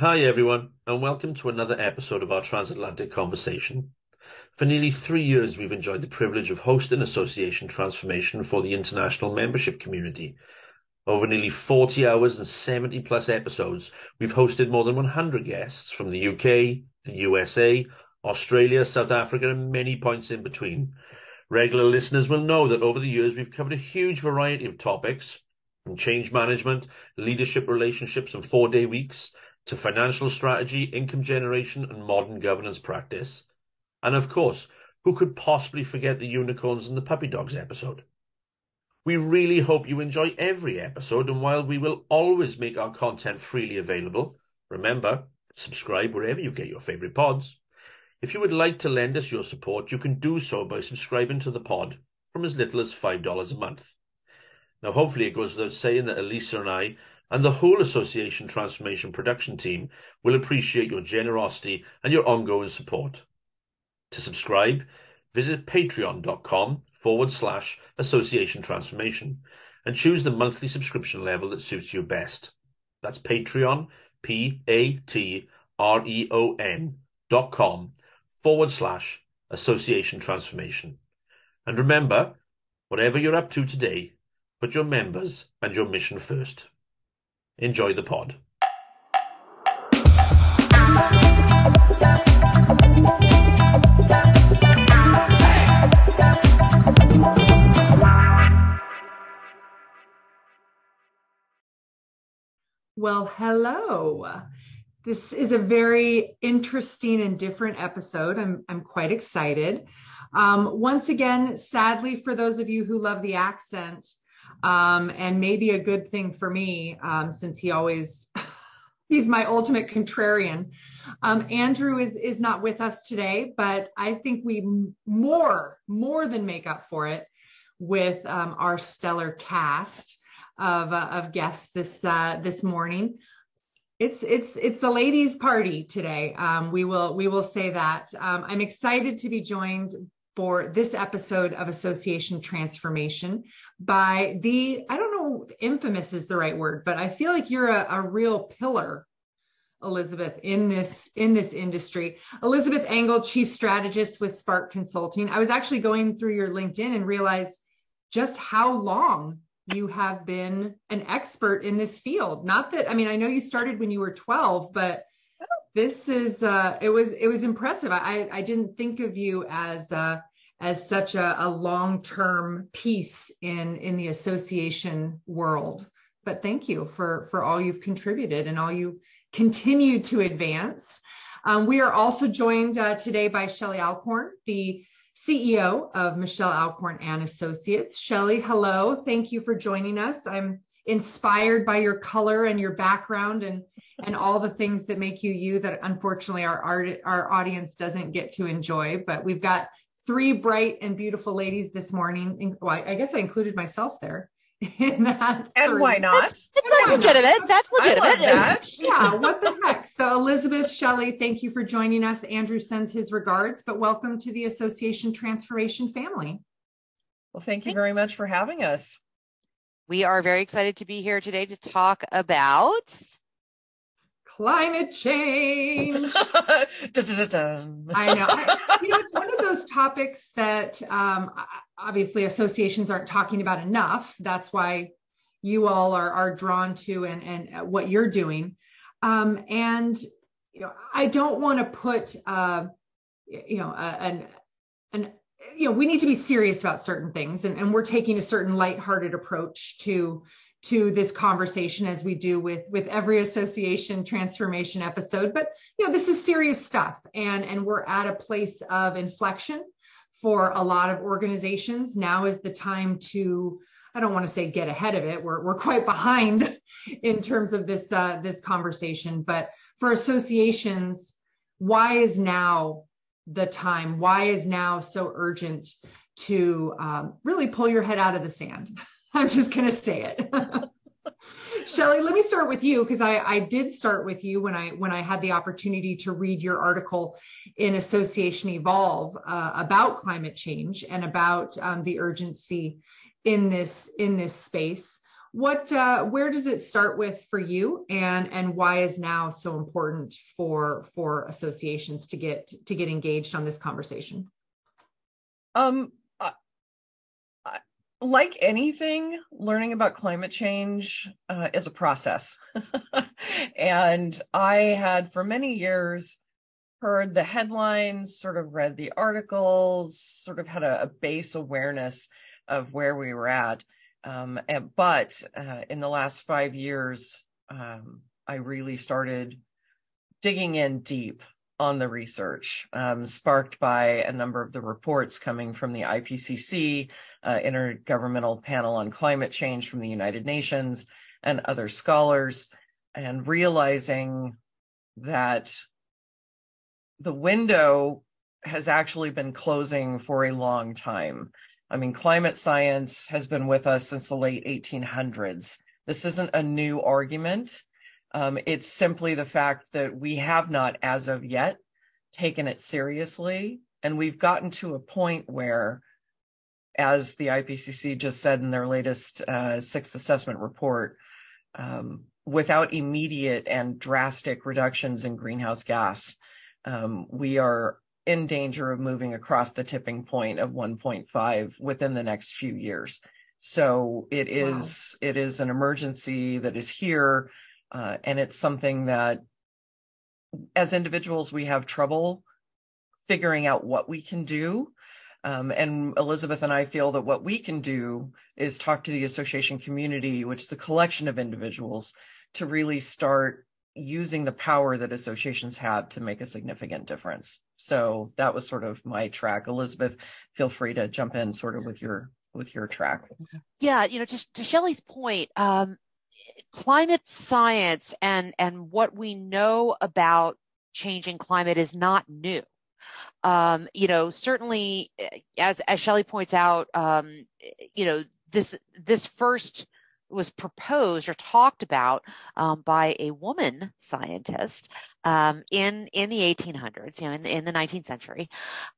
Hi, everyone, and welcome to another episode of our Transatlantic Conversation. For nearly three years, we've enjoyed the privilege of hosting Association Transformation for the international membership community. Over nearly 40 hours and 70 plus episodes, we've hosted more than 100 guests from the UK, the USA, Australia, South Africa, and many points in between. Regular listeners will know that over the years, we've covered a huge variety of topics from change management, leadership relationships, and four day weeks to financial strategy, income generation, and modern governance practice. And of course, who could possibly forget the unicorns and the puppy dogs episode? We really hope you enjoy every episode, and while we will always make our content freely available, remember, subscribe wherever you get your favorite pods. If you would like to lend us your support, you can do so by subscribing to the pod from as little as $5 a month. Now, hopefully, it goes without saying that Elisa and I and the whole Association Transformation production team will appreciate your generosity and your ongoing support. To subscribe, visit patreon.com forward slash association transformation and choose the monthly subscription level that suits you best. That's Patreon, P A T R E O N dot com forward slash association transformation. And remember, whatever you're up to today, put your members and your mission first. Enjoy the pod. Well, hello. This is a very interesting and different episode. I'm, I'm quite excited. Um, once again, sadly, for those of you who love the accent, um, and maybe a good thing for me um, since he always he's my ultimate contrarian. Um, Andrew is is not with us today, but I think we more more than make up for it with um, our stellar cast of uh, of guests this uh, this morning. It's it's it's the ladies' party today. Um, we will we will say that. Um, I'm excited to be joined for this episode of Association Transformation by the, I don't know, infamous is the right word, but I feel like you're a, a real pillar Elizabeth in this in this industry. Elizabeth Engel, chief strategist with Spark Consulting. I was actually going through your LinkedIn and realized just how long you have been an expert in this field. Not that I mean I know you started when you were 12, but this is uh, it was it was impressive. I I didn't think of you as uh, as such a, a long term piece in in the association world. But thank you for for all you've contributed and all you continue to advance. Um, we are also joined uh, today by Shelly Alcorn, the CEO of Michelle Alcorn and Associates. Shelly, hello. Thank you for joining us. I'm inspired by your color and your background and and all the things that make you you that unfortunately our art, our audience doesn't get to enjoy. But we've got three bright and beautiful ladies this morning. Well, I guess I included myself there. In that and three. why not? That's, that's legitimate. That's legitimate. that. yeah what the heck? So Elizabeth Shelly thank you for joining us. Andrew sends his regards but welcome to the Association Transformation family. Well thank you very much for having us we are very excited to be here today to talk about climate change. I know. I, you know, it's one of those topics that um, obviously associations aren't talking about enough. That's why you all are are drawn to and and what you're doing. Um, and you know, I don't want to put uh, you know an an you know, we need to be serious about certain things, and, and we're taking a certain lighthearted approach to to this conversation as we do with with every association transformation episode. But you know, this is serious stuff, and and we're at a place of inflection for a lot of organizations. Now is the time to I don't want to say get ahead of it. We're we're quite behind in terms of this uh, this conversation, but for associations, why is now the time? Why is now so urgent to um, really pull your head out of the sand? I'm just going to say it. Shelly, let me start with you because I, I did start with you when I when I had the opportunity to read your article in Association Evolve uh, about climate change and about um, the urgency in this in this space. What uh, where does it start with for you and and why is now so important for for associations to get to get engaged on this conversation? Um like anything learning about climate change uh, is a process. And i had for many years heard the headlines sort of read the articles sort of had a, a base awareness of where we were at um, and, but uh, in the last five years, um, I really started digging in deep on the research, um, sparked by a number of the reports coming from the IPCC, uh, Intergovernmental Panel on Climate Change from the United Nations, and other scholars, and realizing that the window has actually been closing for a long time. I mean, climate science has been with us since the late 1800s. This isn't a new argument. Um, it's simply the fact that we have not, as of yet, taken it seriously. And we've gotten to a point where, as the IPCC just said in their latest uh, sixth assessment report, um, without immediate and drastic reductions in greenhouse gas, um, we are in danger of moving across the tipping point of 1.5 within the next few years. So it is wow. it is an emergency that is here, uh, and it's something that, as individuals, we have trouble figuring out what we can do. Um, and Elizabeth and I feel that what we can do is talk to the association community, which is a collection of individuals, to really start using the power that associations have to make a significant difference. So that was sort of my track. Elizabeth, feel free to jump in sort of with your with your track. Yeah, you know, to, to Shelly's point, um, climate science and and what we know about changing climate is not new. Um, you know, certainly as as Shelly points out, um, you know, this this first was proposed or talked about um, by a woman scientist um, in in the 1800s, you know, in the, in the 19th century,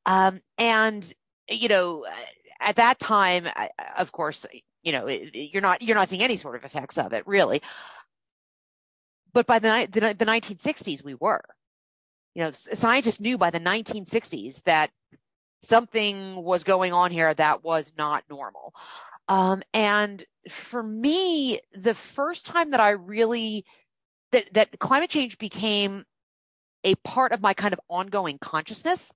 um, and you know, at that time, of course, you know, you're not you're not seeing any sort of effects of it really. But by the the, the 1960s, we were. You know, scientists knew by the 1960s that something was going on here that was not normal. Um, and for me, the first time that I really that that climate change became a part of my kind of ongoing consciousness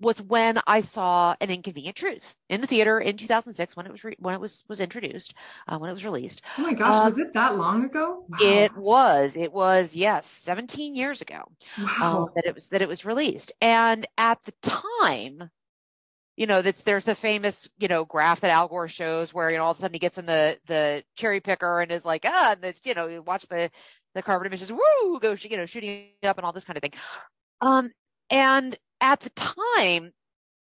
was when I saw an inconvenient truth in the theater in 2006 when it was re- when it was was introduced uh, when it was released. Oh my gosh, um, was it that long ago? Wow. It was. It was yes, 17 years ago. Um, wow. Um, that it was that it was released, and at the time, you know, that's there's the famous, you know, graph that Al Gore shows where, you know, all of a sudden he gets in the the cherry picker and is like, ah, and the, you know, watch the the carbon emissions, woo, go, you know, shooting up and all this kind of thing. Um, and at the time,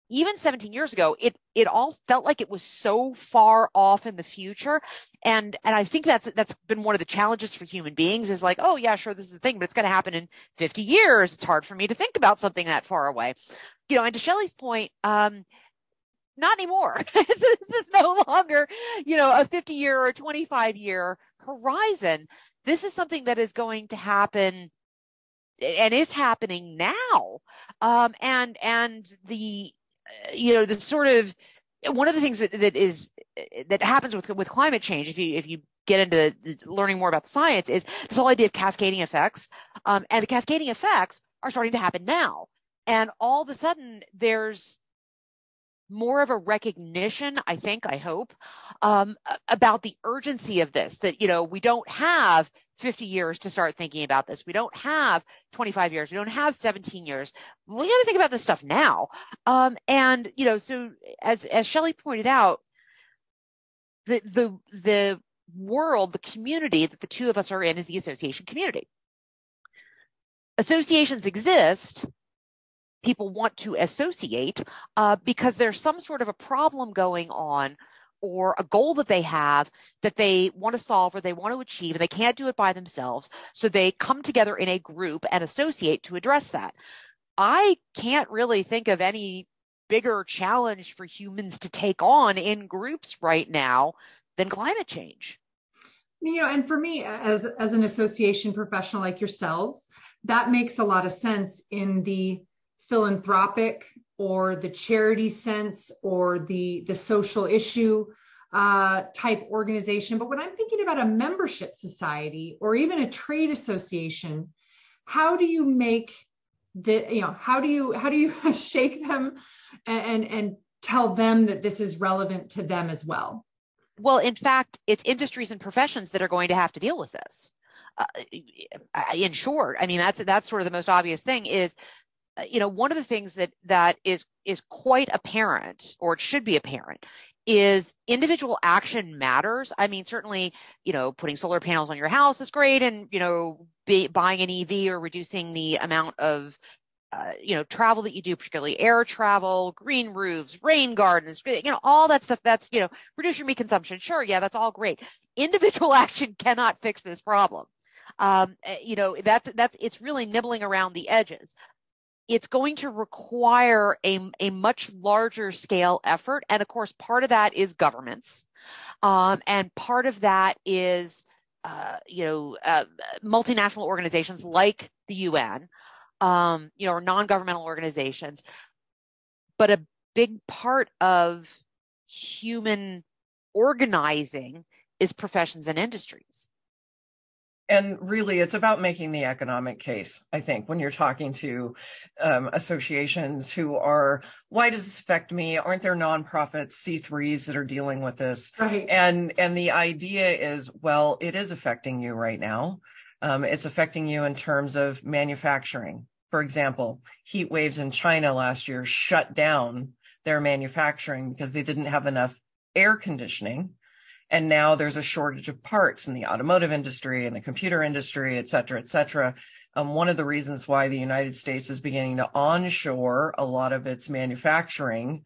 even 17 years ago, it it all felt like it was so far off in the future. And and I think that's that's been one of the challenges for human beings is like, oh yeah, sure, this is the thing, but it's gonna happen in 50 years. It's hard for me to think about something that far away you know, and to Shelly's point, um, not anymore. this is no longer, you know, a 50 year or 25 year horizon. This is something that is going to happen and is happening now. Um, and, and the, you know, the sort of, one of the things that, that is, that happens with, with climate change, if you, if you get into learning more about the science is this whole idea of cascading effects. Um, and the cascading effects are starting to happen now. And all of a sudden, there's more of a recognition, I think, I hope, um, about the urgency of this. That, you know, we don't have 50 years to start thinking about this. We don't have 25 years. We don't have 17 years. We got to think about this stuff now. Um, and, you know, so as, as Shelly pointed out, the, the, the world, the community that the two of us are in is the association community. Associations exist people want to associate uh, because there's some sort of a problem going on or a goal that they have that they want to solve or they want to achieve and they can't do it by themselves. So they come together in a group and associate to address that. I can't really think of any bigger challenge for humans to take on in groups right now than climate change. You know, and for me, as as an association professional like yourselves, that makes a lot of sense in the philanthropic or the charity sense or the the social issue uh, type organization. But when I'm thinking about a membership society or even a trade association, how do you make the you know how do you how do you shake them and, and, tell them that this is relevant to them as well? Well, in fact, it's industries and professions that are going to have to deal with this. Uh, in short, I mean that's that's sort of the most obvious thing is you know one of the things that that is is quite apparent or it should be apparent is individual action matters. I mean, certainly, you know, putting solar panels on your house is great and, you know, be, buying an EV or reducing the amount of, uh, you know, travel that you do, particularly air travel, green roofs, rain gardens, you know, all that stuff that's, you know, reduce your meat consumption. Sure. Yeah, that's all great. Individual action cannot fix this problem. Um, eh, you know, that's, that's, it's really nibbling around the edges it's going to require a, a much larger scale effort. And of course, part of that is governments. Um, and part of that is, uh, you know, uh, multinational organizations like the UN, um, you know, or non-governmental organizations. But a big part of human organizing is professions and industries and really it's about making the economic case i think when you're talking to um, associations who are why does this affect me? Aren't there nonprofits c3s that are dealing with this? Right. And and the idea is well it is affecting you right now. Um, it's affecting you in terms of manufacturing. For example heat waves in china last year shut down their manufacturing because they didn't have enough air conditioning and now there's a shortage of parts in the automotive industry and the computer industry, et cetera, et cetera. Um, one of the reasons why the United States is beginning to onshore a lot of its manufacturing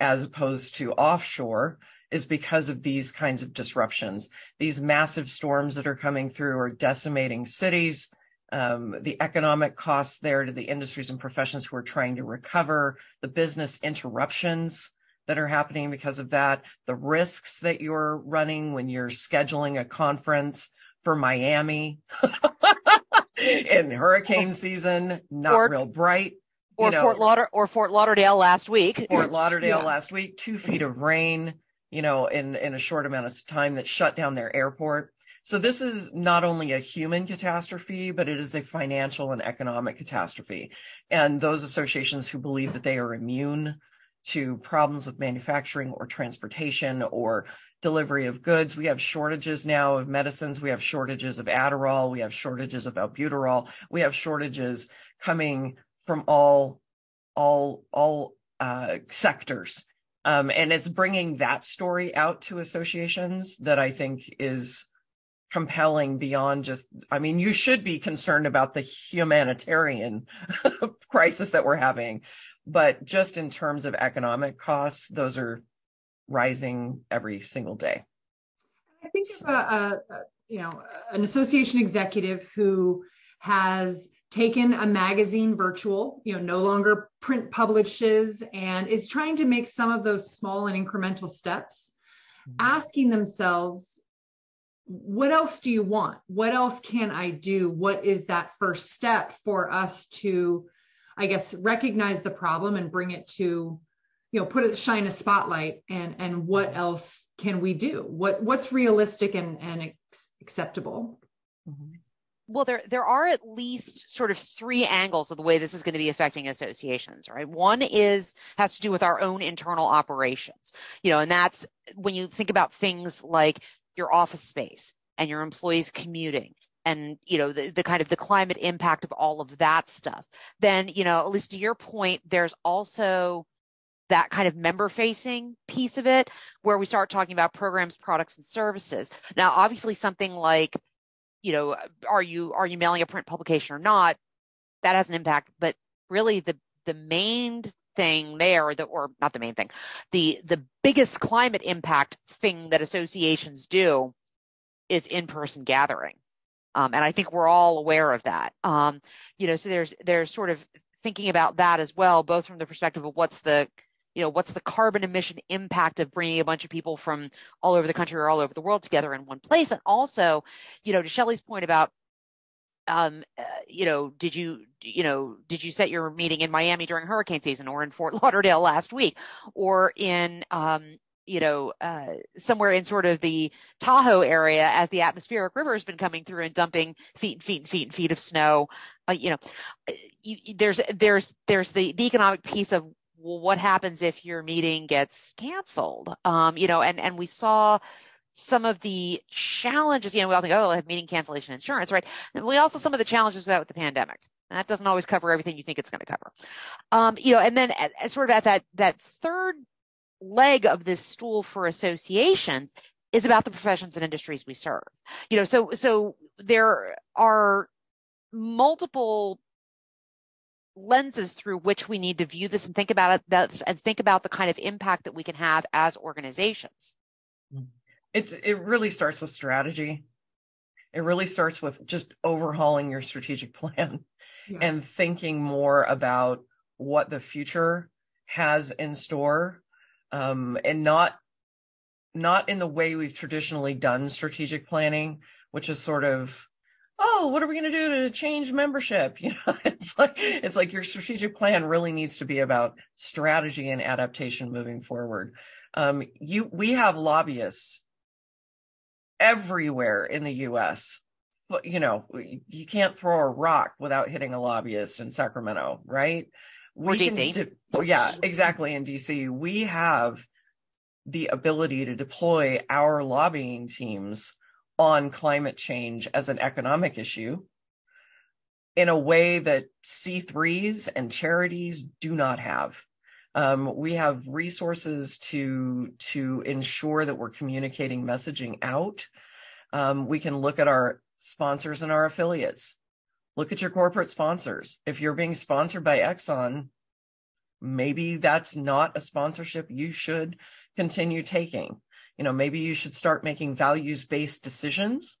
as opposed to offshore is because of these kinds of disruptions. These massive storms that are coming through are decimating cities. Um, the economic costs there to the industries and professions who are trying to recover, the business interruptions that are happening because of that, the risks that you're running when you're scheduling a conference for Miami in hurricane season, not or, real bright. Or know, Fort Lauder or Fort Lauderdale last week. Fort Lauderdale yeah. last week, two feet of rain, you know, in, in a short amount of time that shut down their airport. So this is not only a human catastrophe, but it is a financial and economic catastrophe. And those associations who believe that they are immune to problems with manufacturing or transportation or delivery of goods. We have shortages now of medicines. We have shortages of Adderall. We have shortages of albuterol. We have shortages coming from all, all, all uh, sectors. Um, and it's bringing that story out to associations that I think is compelling beyond just i mean you should be concerned about the humanitarian crisis that we're having but just in terms of economic costs, those are rising every single day. I think so. of a, a, you know an association executive who has taken a magazine virtual, you know, no longer print publishes, and is trying to make some of those small and incremental steps, mm-hmm. asking themselves, what else do you want? What else can I do? What is that first step for us to I guess, recognize the problem and bring it to, you know, put it, shine a spotlight and, and what else can we do? What, what's realistic and, and acceptable? Mm-hmm. Well, there there are at least sort of three angles of the way this is going to be affecting associations, right? One is has to do with our own internal operations, you know, and that's when you think about things like your office space and your employees commuting and you know the, the kind of the climate impact of all of that stuff then you know at least to your point there's also that kind of member facing piece of it where we start talking about programs products and services. Now obviously something like you know are you are you mailing a print publication or not? That has an impact but really the the main thing there the or not the main thing the the biggest climate impact thing that associations do is in-person gathering um, and I think we're all aware of that. Um, you know, so there's there's sort of thinking about that as well, both from the perspective of what's the you know, what's the carbon emission impact of bringing a bunch of people from all over the country or all over the world together in one place? And also, you know, to Shelly's point about um, uh, you know, did you, you know, did you set your meeting in Miami during hurricane season or in Fort Lauderdale last week or in, um, you know, uh, somewhere in sort of the Tahoe area as the atmospheric river has been coming through and dumping feet and feet and feet and feet of snow. Uh, you know, uh, you, there's, there's, there's the, the economic piece of well, what happens if your meeting gets canceled? Um, you know, and, and we saw, some of the challenges, you know, we all think, oh, I have meeting cancellation insurance, right? And we also some of the challenges with that with the pandemic. That doesn't always cover everything you think it's going to cover. Um, you know, and then at, at sort of at that that third leg of this stool for associations is about the professions and industries we serve. You know, so so there are multiple lenses through which we need to view this and think about it that, and think about the kind of impact that we can have as organizations. Mm it's it really starts with strategy it really starts with just overhauling your strategic plan yeah. and thinking more about what the future has in store um, and not not in the way we've traditionally done strategic planning which is sort of oh what are we going to do to change membership you know it's like it's like your strategic plan really needs to be about strategy and adaptation moving forward um, you we have lobbyists everywhere in the US. You know, you can't throw a rock without hitting a lobbyist in Sacramento, right? Or we DC. De- yeah, exactly. In DC, we have the ability to deploy our lobbying teams on climate change as an economic issue in a way that C3s and charities do not have. Um, we have resources to to ensure that we're communicating messaging out. Um, we can look at our sponsors and our affiliates. Look at your corporate sponsors. If you're being sponsored by Exxon, maybe that's not a sponsorship you should continue taking. You know, maybe you should start making values based decisions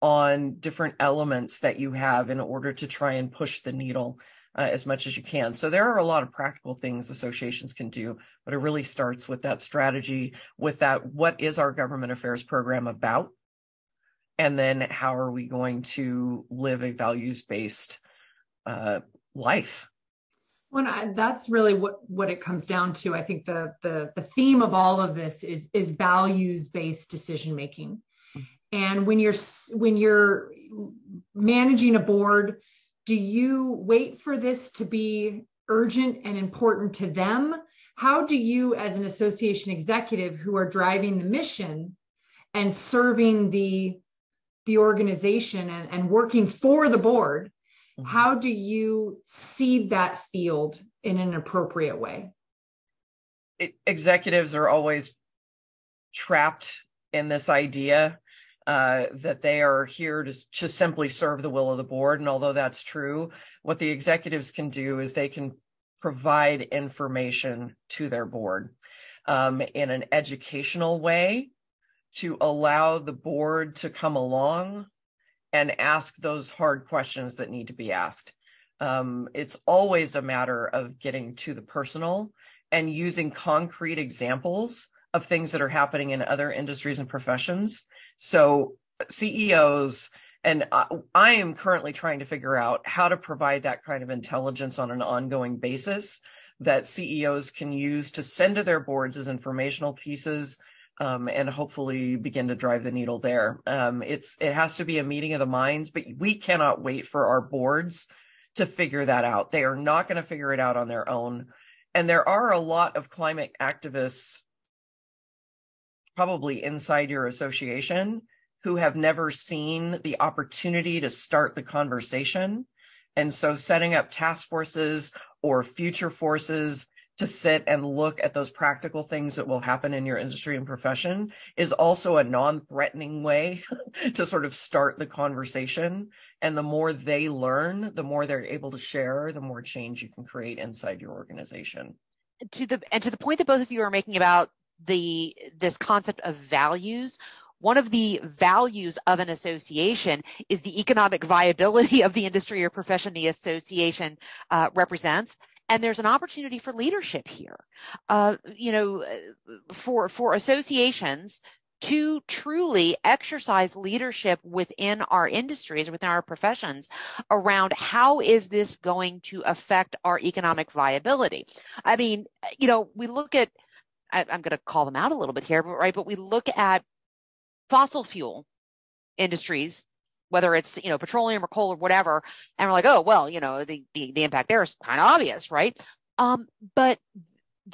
on different elements that you have in order to try and push the needle uh, as much as you can. So there are a lot of practical things associations can do, but it really starts with that strategy, with that what is our government affairs program about? And then how are we going to live a values based uh, life? Well, I, that's really what what it comes down to. I think the the the theme of all of this is is values based decision making. Mm-hmm. And when you're when you're managing a board, do you wait for this to be urgent and important to them? How do you, as an association executive who are driving the mission and serving the the organization and, and working for the board, mm-hmm. how do you seed that field in an appropriate way? It, executives are always trapped in this idea uh, that they are here to, to simply serve the will of the board. And although that's true, what the executives can do is they can provide information to their board um, in an educational way to allow the board to come along and ask those hard questions that need to be asked. Um, it's always a matter of getting to the personal and using concrete examples of things that are happening in other industries and professions so CEOs, and I, I am currently trying to figure out how to provide that kind of intelligence on an ongoing basis that CEOs can use to send to their boards as informational pieces um, and hopefully begin to drive the needle there. Um, it's it has to be a meeting of the minds, but we cannot wait for our boards to figure that out. They are not going to figure it out on their own. And there are a lot of climate activists probably inside your association who have never seen the opportunity to start the conversation. And so setting up task forces or future forces to sit and look at those practical things that will happen in your industry and profession is also a non-threatening way to sort of start the conversation. And the more they learn the more they're able to share the more change you can create inside your organization. To the and to the point that both of you are making about the this concept of values one of the values of an association is the economic viability of the industry or profession the association uh, represents and there's an opportunity for leadership here. Uh, you know, for for associations to truly exercise leadership within our industries, within our professions around how is this going to affect our economic viability? I mean, you know, we look at, I, am going to call them out a little bit here, but right, but we look at fossil fuel industries whether it's you know petroleum or coal or whatever and we're like oh well you know the the, the impact there is kind of obvious right um but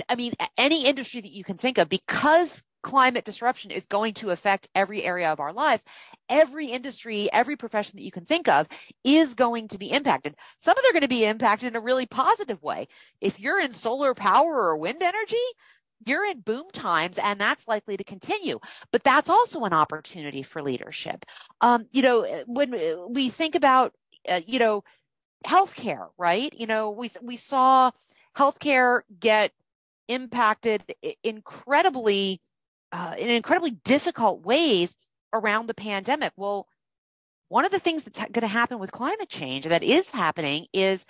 i mean any industry that you can think of because climate disruption is going to affect every area of our lives. Every industry, every profession that you can think of is going to be impacted. Some of them are going to be impacted in a really positive way. If you're in solar power or wind energy, you're in boom times and that's likely to continue but that's also an opportunity for leadership um, you know when we think about uh, you know healthcare right you know we we saw healthcare get impacted incredibly uh, in incredibly difficult ways around the pandemic. Well, one of the things that's going to happen with climate change that is happening is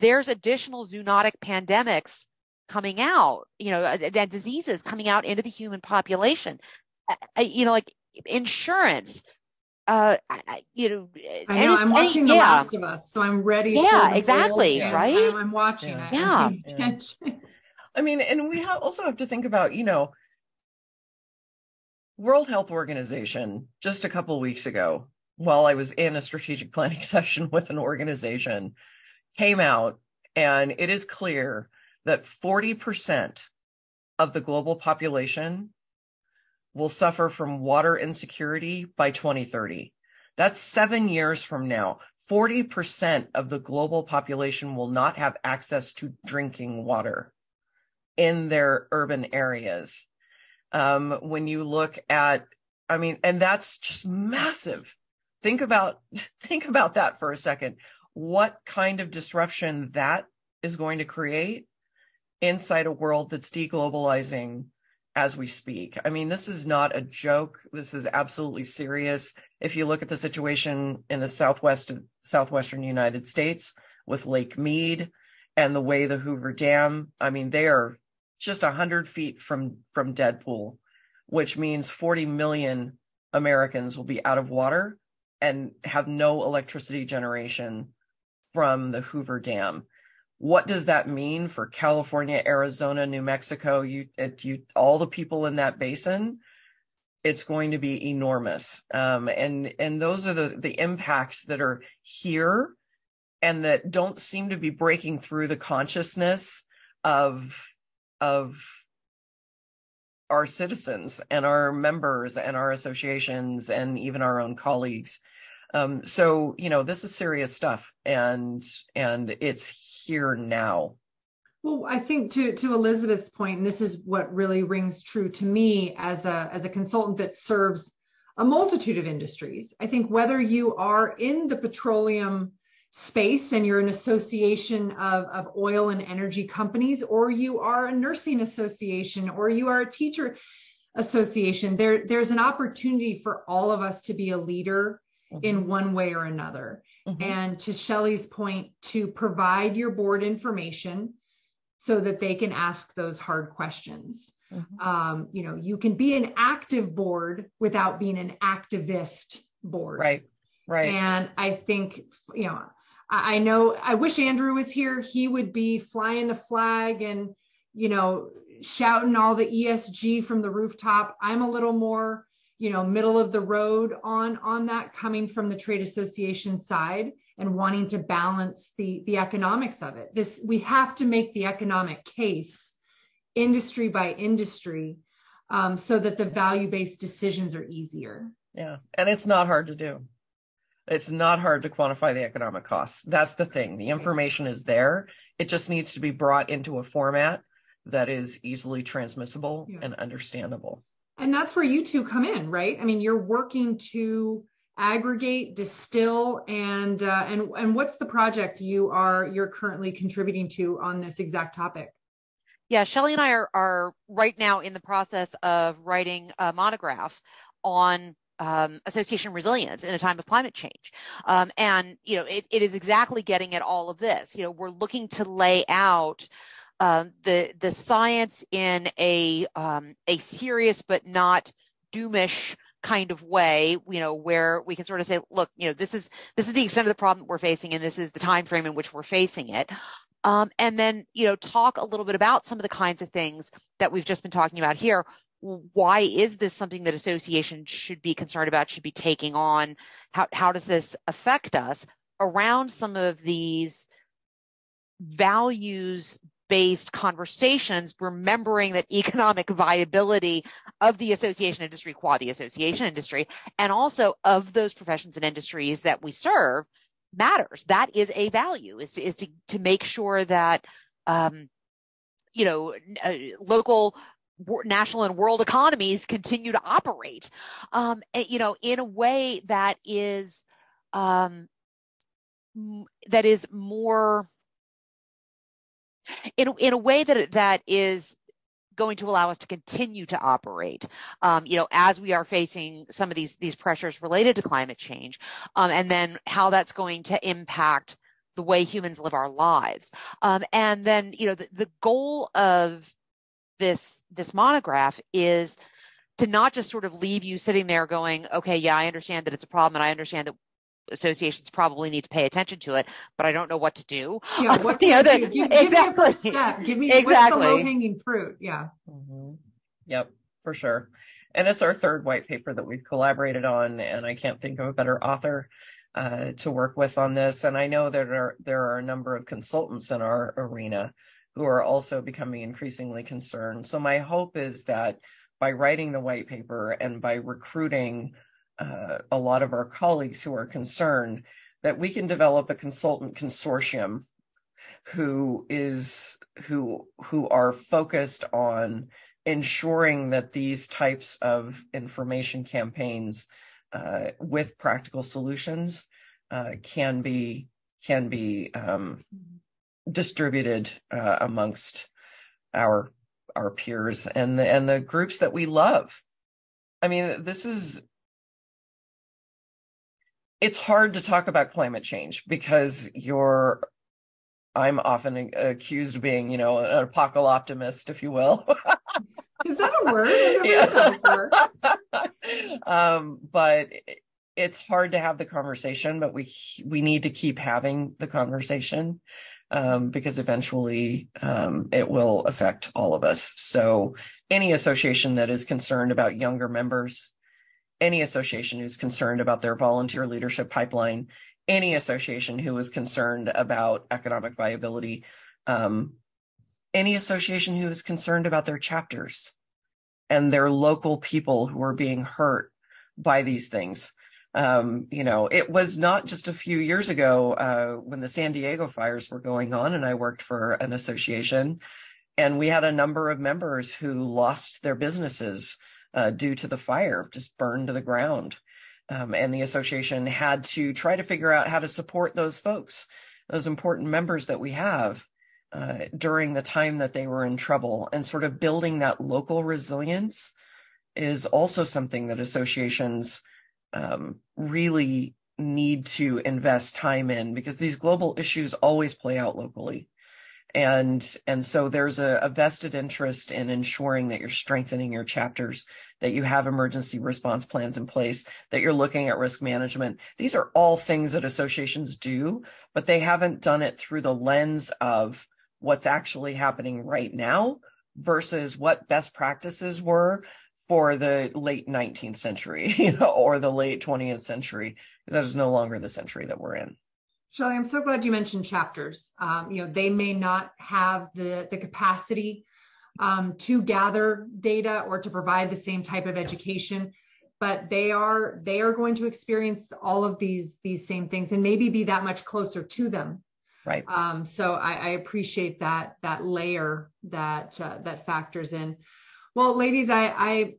there's additional zoonotic pandemics coming out, you know, and diseases coming out into the human population. you know, like insurance, uh, you know, I know I'm watching The yeah. Last of Us, so I'm ready. Yeah, exactly. Right. I'm, I'm watching yeah. it. Yeah. I mean, and we also have to think about, you know, World Health Organization just a couple weeks ago, while I was in a strategic planning session with an organization, came out and it is clear that 40% of the global population will suffer from water insecurity by 2030. That's seven years from now. 40% of the global population will not have access to drinking water in their urban areas um, when you look at, I mean, and that's just massive. Think about, think about that for a second. What kind of disruption that is going to create inside a world that's deglobalizing as we speak. I mean, this is not a joke. This is absolutely serious. If you look at the situation in the southwest southwestern United States with Lake Mead and the way the Hoover Dam, I mean, they are just 100 feet from from Deadpool, which means 40 million Americans will be out of water and have no electricity generation from the Hoover Dam. What does that mean for California, Arizona, New Mexico, you, you all the people in that basin? It's going to be enormous, um, and and those are the the impacts that are here, and that don't seem to be breaking through the consciousness of of our citizens and our members and our associations and even our own colleagues. Um, so you know this is serious stuff, and and it's here now. Well, I think to to Elizabeth's point, and this is what really rings true to me as a as a consultant that serves a multitude of industries. I think whether you are in the petroleum space and you're an association of, of oil and energy companies, or you are a nursing association, or you are a teacher association, there, there's an opportunity for all of us to be a leader mm-hmm. in one way or another. Mm-hmm. And to Shelly's point, to provide your board information so that they can ask those hard questions. Mm-hmm. Um, you know, you can be an active board without being an activist board. Right. Right. And I think, you know, I know I wish Andrew was here. He would be flying the flag and, you know, shouting all the ESG from the rooftop. I'm a little more, you know, middle of the road on on that coming from the trade association side and wanting to balance the the economics of it. This we have to make the economic case industry by industry um, so that the value based decisions are easier. Yeah, and it's not hard to do. It's not hard to quantify the economic costs. That's the thing. The information is there. It just needs to be brought into a format that is easily transmissible yeah. and understandable. And that's where you two come in, right? I mean, you're working to aggregate, distill, and uh, and and what's the project you are you're currently contributing to on this exact topic? Yeah, Shelly and I are are right now in the process of writing a monograph on um, association resilience in a time of climate change. Um, and, you know, it, it is exactly getting at all of this. You know, we're looking to lay out um, the the science in a um, a serious but not doomish kind of way, you know, where we can sort of say, look, you know, this is this is the extent of the problem we're facing, and this is the time frame in which we're facing it. Um, and then, you know, talk a little bit about some of the kinds of things that we've just been talking about here. Why is this something that association should be concerned about, should be taking on? How how does this affect us around some of these values based conversations, remembering that economic viability of the association industry, qua the association industry, and also of those professions and industries that we serve matters. That is a value is to, is to, to make sure that, um, you know, uh, local national and world economies continue to operate, um, you know, in a way that is, um, that is more in in a way that that is going to allow us to continue to operate, um, you know, as we are facing some of these these pressures related to climate change, um, and then how that's going to impact the way humans live our lives. Um, and then, you know, the, the goal of this this monograph is to not just sort of leave you sitting there going, okay, yeah, I understand that it's a problem, and I understand that associations probably need to pay attention to it, but I don't know what to do. Yeah, what you know, the, give, give exactly. me step. Give me exactly. low hanging fruit. Yeah. Mm-hmm. Yep, for sure. And it's our third white paper that we've collaborated on, and I can't think of a better author uh, to work with on this. And I know there are there are a number of consultants in our arena who are also becoming increasingly concerned. So my hope is that by writing the white paper and by recruiting uh, a lot of our colleagues who are concerned that we can develop a consultant consortium who is who who are focused on ensuring that these types of information campaigns uh, with practical solutions uh, can be can be um, distributed uh, amongst our our peers and the, and the groups that we love. I mean, this is it's hard to talk about climate change because you're I'm often accused of being, you know, an apocalyptimist, if you will. Is that a word? Yeah. um, but it's hard to have the conversation, but we we need to keep having the conversation um, because eventually um, it will affect all of us. So, any association that is concerned about younger members any association who's concerned about their volunteer leadership pipeline, any association who is concerned about economic viability, um, any association who is concerned about their chapters and their local people who are being hurt by these things. Um, you know, it was not just a few years ago uh, when the San Diego fires were going on, and I worked for an association, and we had a number of members who lost their businesses uh, due to the fire, just burned to the ground. Um, and the association had to try to figure out how to support those folks, those important members that we have uh, during the time that they were in trouble. And sort of building that local resilience is also something that associations um, really need to invest time in because these global issues always play out locally and and so there's a, a, vested interest in ensuring that you're strengthening your chapters that you have emergency response plans in place that you're looking at risk management. These are all things that associations do but they haven't done it through the lens of what's actually happening right now versus what best practices were for the late 19th century you know or the late 20th century. That is no longer the century that we're in Shelly, I'm so glad you mentioned chapters. Um, you know, they may not have the, the capacity um, to gather data or to provide the same type of education, but they are they are going to experience all of these these same things and maybe be that much closer to them. Right. Um, so I, I, appreciate that that layer that uh, that factors in. Well, ladies, I, I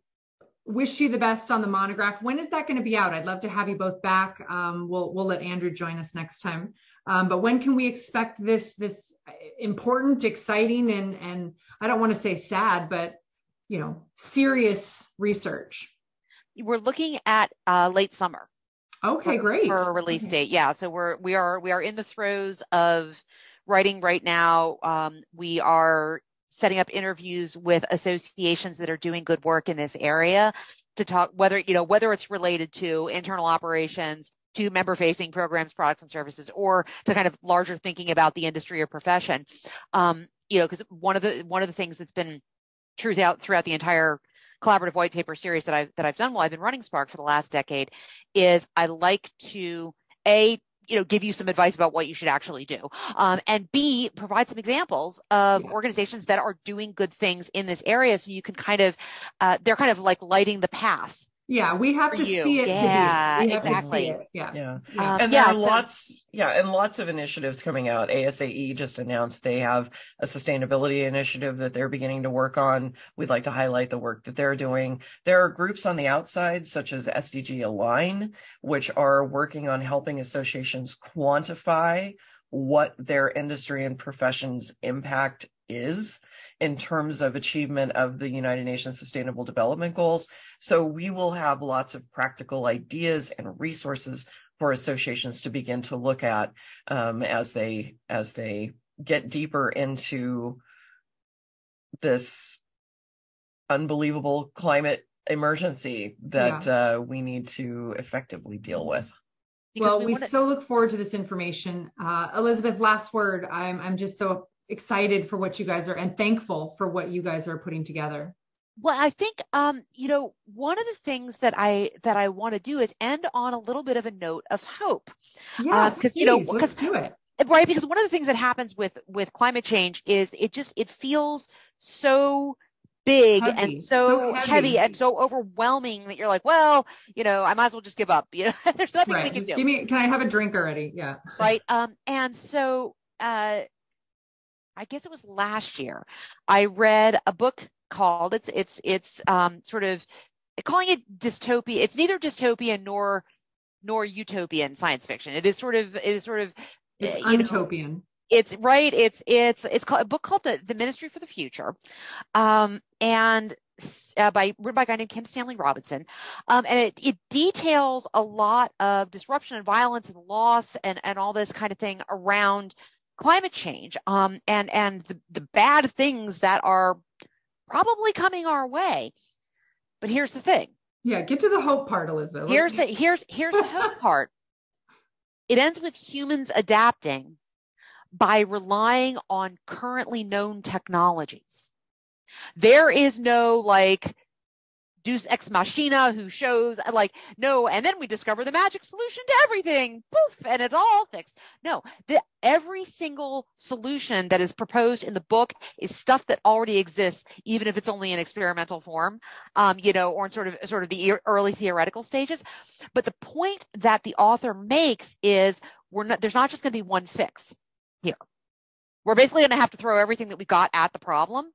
wish you the best on the monograph. When is that going to be out? I'd love to have you both back. Um, we'll we'll let Andrew join us next time. Um, but when can we expect this this important, exciting, and and I don't want to say sad, but you know, serious research? we're looking at uh, late summer. Okay, for, great. For a release okay. date. Yeah. So we're, we are, we are in the throes of writing right now. Um, we are setting up interviews with associations that are doing good work in this area to talk whether, you know, whether it's related to internal operations, to member facing programs, products and services, or to kind of larger thinking about the industry or profession. Um, you know, because one of the, one of the things that's been true out throughout the entire collaborative white paper series that I've that I've done while I've been running Spark for the last decade is I like to a you know give you some advice about what you should actually do. Um, and b provide some examples of organizations that are doing good things in this area so you can kind of uh, they're kind of like lighting the path yeah, we have to you. see it. Yeah, exactly. Yeah. Yeah. yeah. Um, and there yeah, are so, lots, yeah, and lots of initiatives coming out. ASAE just announced they have a sustainability initiative that they're beginning to work on. We'd like to highlight the work that they're doing. There are groups on the outside, such as SDG Align, which are working on helping associations quantify what their industry and professions impact is in terms of achievement of the United Nations Sustainable Development Goals. So we will have lots of practical ideas and resources for associations to begin to look at um, as they as they get deeper into this unbelievable climate emergency that yeah. uh, we need to effectively deal with. Because well, we, we wanna... so look forward to this information. Uh, Elizabeth, last word. I'm I'm just so excited for what you guys are and thankful for what you guys are putting together. Well, I think um, you know, one of the things that I that I want to do is end on a little bit of a note of hope. Yes, because uh, you know, because do it. Right, because one of the things that happens with with climate change is it just it feels so big heavy. and so, so heavy. heavy. and so overwhelming that you're like, well, you know, I might as well just give up. You know, there's nothing right. we can just do. Give me, can I have a drink already? Yeah. Right. Um, and so, uh, I guess it was last year, I read a book called it's it's it's um sort of calling it dystopia. It's neither dystopian nor nor utopian science fiction. It is sort of it is sort of it's uh, utopian. Know, it's right. It's it's it's called a book called the the Ministry for the Future, um, and uh, by written by a guy named Kim Stanley Robinson, um, and it it details a lot of disruption and violence and loss and and all this kind of thing around climate change um, and and the, the bad things that are probably coming our way. But here's the thing. Yeah, get to the hope part, Elizabeth. Here's the here's here's the hope part. It ends with humans adapting by relying on currently known technologies. There is no like Deus ex machina who shows like, no, and then we discover the magic solution to everything. Poof, and it all fixed. No, the, every single solution that is proposed in the book is stuff that already exists, even if it's only in experimental form, um, you know, or in sort of, sort of the early theoretical stages. But the point that the author makes is we're not, there's not just going to be one fix here. We're basically going to have to throw everything that we got at the problem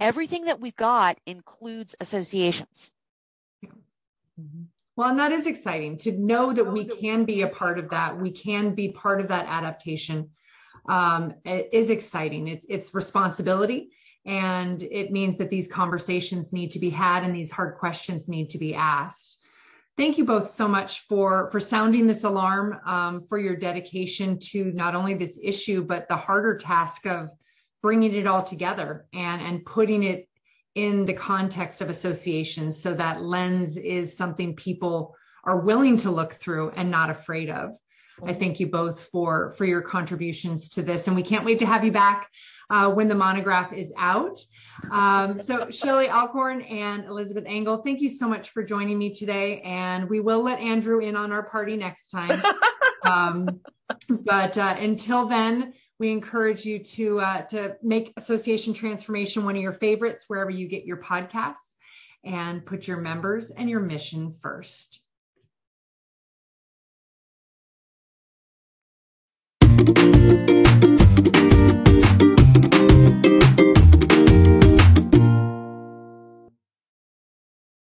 everything that we've got includes associations. Mm-hmm. Well, and that is exciting to know that we can be a part of that. We can be part of that adaptation. Um, it is exciting. It's it's responsibility, and it means that these conversations need to be had and these hard questions need to be asked. Thank you both so much for for sounding this alarm, um, for your dedication to not only this issue but the harder task of bringing it all together and and putting it in the context of associations so that lens is something people are willing to look through and not afraid of i thank you both for for your contributions to this and we can't wait to have you back uh, when the monograph is out um, so shelly Alcorn and Elizabeth Engel, thank you so much for joining me today. And we will let Andrew in on our party next time. um, but uh, until then, we encourage you to uh, to make association transformation one of your favorites wherever you get your podcasts and put your members and your mission first.